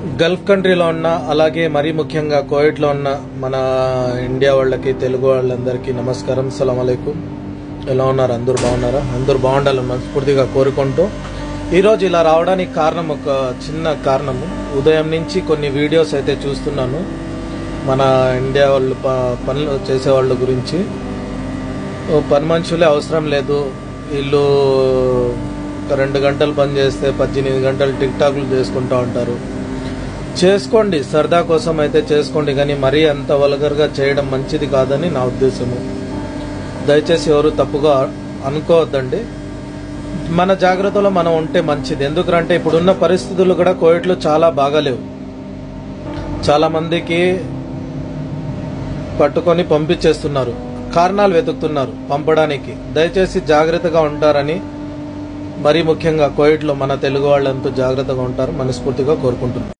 Gulf కంట్రీలో ఉన్న అలాగే మరీ ముఖ్యంగా కోవిడ్లో ఉన్న మన ఇండియా వాళ్ళకి తెలుగు వాళ్ళందరికీ నమస్కారం సలాం ఎలా ఉన్నారు? అందరూ బాగున్నారా? అందరూ బాగుండాలని మనస్ఫూర్తిగా కోరుకుంటూ ఈరోజు ఇలా రావడానికి కారణం ఒక చిన్న కారణము. ఉదయం నుంచి కొన్ని వీడియోస్ అయితే చూస్తున్నాను. మన ఇండియా వాళ్ళు ప- పనులు చేసే వాళ్ళ గురించి పని మనుషులే అవసరం లేదు. వీళ్ళు రెండు గంటలు పని చేస్తే పద్దెనిమిది గంటలు టిక్ టాక్లు చేసుకుంటూ ఉంటారు. చేసుకోండి సరదా కోసం అయితే చేసుకోండి కానీ మరీ అంత వల్గర్గా చేయడం మంచిది కాదని నా ఉద్దేశము. దయచేసి ఎవరు తప్పుగా అనుకోవద్దండి. మన జాగ్రత్తలో మనం ఉంటే మంచిది. ఎందుకంటే ఇప్పుడున్న పరిస్థితులు కూడా కోవిడ్లో చాలా బాగాలేవు. చాలామందికి పట్టుకొని పంపించేస్తున్నారు. కారణాలు వెతుకుతున్నారు పంపడానికి. దయచేసి జాగ్రత్తగా ఉంటారని మరీ ముఖ్యంగా కోవిడ్లో మన తెలుగు వాళ్ళంతా జాగ్రత్తగా ఉంటారు. మనస్ఫూర్తిగా కోరుకుంటున్నాను